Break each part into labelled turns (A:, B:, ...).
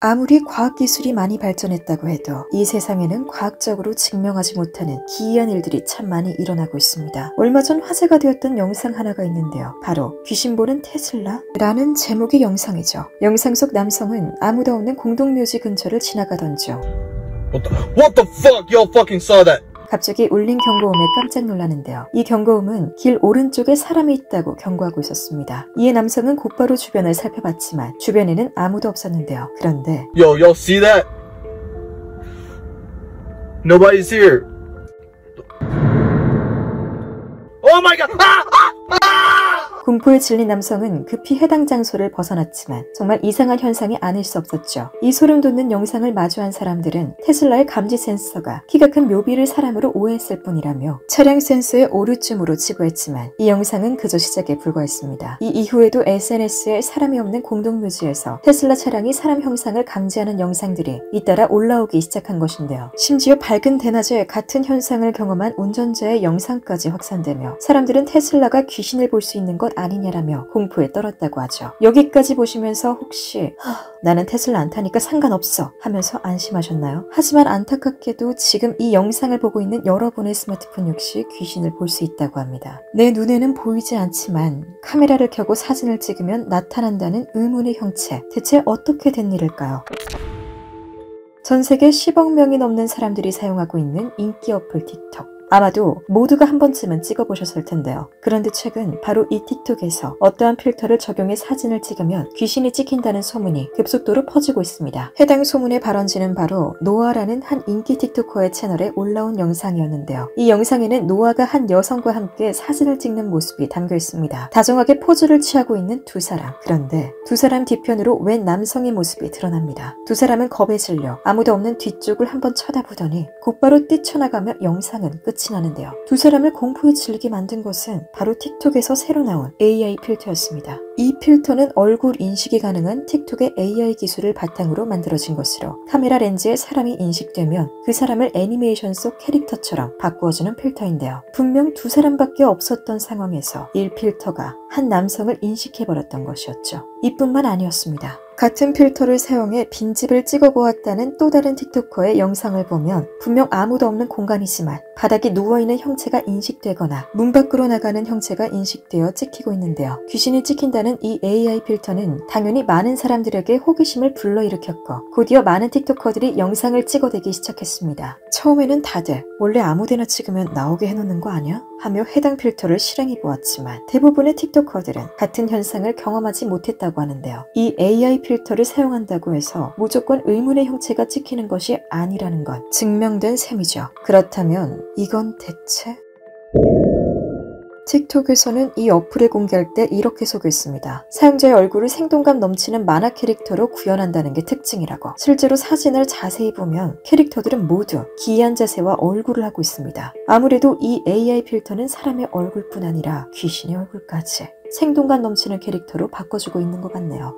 A: 아무리 과학기술이 많이 발전했다고 해도 이 세상에는 과학적으로 증명하지 못하는 기이한 일들이 참 많이 일어나고 있습니다. 얼마 전 화제가 되었던 영상 하나가 있는데요. 바로 귀신 보는 테슬라? 라는 제목의 영상이죠. 영상 속 남성은 아무도 없는 공동묘지 근처를 지나가던 중
B: What the, what the fuck? Y'all fucking saw that.
A: 갑자기 울린 경고음에 깜짝 놀라는데요. 이 경고음은 길 오른쪽에 사람이 있다고 경고하고 있었습니다. 이에 남성은 곧바로 주변을 살펴봤지만 주변에는 아무도 없었는데요. 그런데
B: Yo, y'all see that? Nobody's here. Oh my god! Ah! Ah!
A: 공포에 질린 남성은 급히 해당 장소를 벗어났지만 정말 이상한 현상이 아닐 수 없었죠. 이 소름 돋는 영상을 마주한 사람들은 테슬라의 감지 센서가 키가 큰 묘비를 사람으로 오해했을 뿐이라며 차량 센서의 오류쯤으로 치부했지만 이 영상은 그저 시작에 불과했습니다. 이 이후에도 SNS에 사람이 없는 공동묘지에서 테슬라 차량이 사람 형상을 감지하는 영상들이 잇따라 올라오기 시작한 것인데요. 심지어 밝은 대낮에 같은 현상을 경험한 운전자의 영상까지 확산되며 사람들은 테슬라가 귀신을 볼 수 있는 것 아니냐라며 공포에 떨었다고 하죠. 여기까지 보시면서 혹시 나는 테슬라 안 타니까 상관없어 하면서 안심하셨나요? 하지만 안타깝게도 지금 이 영상을 보고 있는 여러분의 스마트폰 역시 귀신을 볼 수 있다고 합니다. 내 눈에는 보이지 않지만 카메라를 켜고 사진을 찍으면 나타난다는 의문의 형체. 대체 어떻게 된 일일까요? 전 세계 10억 명이 넘는 사람들이 사용하고 있는 인기 어플 틱톡. 아마도 모두가 한 번쯤은 찍어보셨을 텐데요. 그런데 최근 바로 이 틱톡에서 어떠한 필터를 적용해 사진을 찍으면 귀신이 찍힌다는 소문이 급속도로 퍼지고 있습니다. 해당 소문의 발원지는 바로 노아라는 한 인기 틱톡커의 채널에 올라온 영상이었는데요. 이 영상에는 노아가 한 여성과 함께 사진을 찍는 모습이 담겨 있습니다. 다정하게 포즈를 취하고 있는 두 사람. 그런데 두 사람 뒤편으로 웬 남성의 모습이 드러납니다. 두 사람은 겁에 질려 아무도 없는 뒤쪽을 한번 쳐다보더니 곧바로 뛰쳐나가며 영상은 끝 끝이 나는데요. 두 사람을 공포에 질리게 만든 것은 바로 틱톡에서 새로 나온 AI 필터였습니다. 이 필터는 얼굴 인식이 가능한 틱톡의 AI 기술을 바탕으로 만들어진 것으로 카메라 렌즈에 사람이 인식되면 그 사람을 애니메이션 속 캐릭터처럼 바꾸어주는 필터인데요. 분명 두 사람밖에 없었던 상황에서 이 필터가 한 남성을 인식해버렸던 것이었죠. 이뿐만 아니었습니다. 같은 필터를 사용해 빈집을 찍어보았다는 또 다른 틱토커의 영상을 보면 분명 아무도 없는 공간이지만 바닥에 누워있는 형체가 인식되거나 문 밖으로 나가는 형체가 인식되어 찍히고 있는데요. 귀신이 찍힌다는 이 AI 필터는 당연히 많은 사람들에게 호기심을 불러일으켰고 곧이어 많은 틱토커들이 영상을 찍어대기 시작했습니다. 처음에는 다들 원래 아무데나 찍으면 나오게 해놓는 거 아니야? 하며 해당 필터를 실행해 보았지만 대부분의 틱토커들은 같은 현상을 경험하지 못했다고 하는데요. 이 AI 필터를 사용한다고 해서 무조건 의문의 형체가 찍히는 것이 아니라는 건 증명된 셈이죠. 그렇다면 이건 대체? 틱톡에서는 이 어플을 공개할 때 이렇게 소개했습니다. 사용자의 얼굴을 생동감 넘치는 만화 캐릭터로 구현한다는 게 특징이라고. 실제로 사진을 자세히 보면 캐릭터들은 모두 기이한 자세와 얼굴을 하고 있습니다. 아무래도 이 AI 필터는 사람의 얼굴뿐 아니라 귀신의 얼굴까지 생동감 넘치는 캐릭터로 바꿔주고 있는 것 같네요.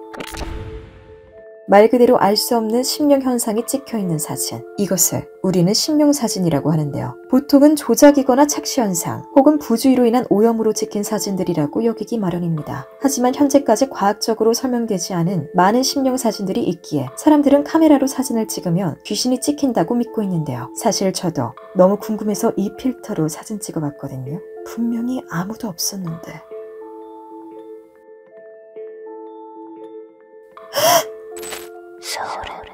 A: 말 그대로 알 수 없는 심령 현상이 찍혀 있는 사진. 이것을 우리는 심령 사진이라고 하는데요. 보통은 조작이거나 착시 현상 혹은 부주의로 인한 오염으로 찍힌 사진들이라고 여기기 마련입니다. 하지만 현재까지 과학적으로 설명되지 않은 많은 심령 사진들이 있기에 사람들은 카메라로 사진을 찍으면 귀신이 찍힌다고 믿고 있는데요. 사실 저도 너무 궁금해서 이 필터로 사진 찍어봤거든요. 분명히 아무도 없었는데. 소름.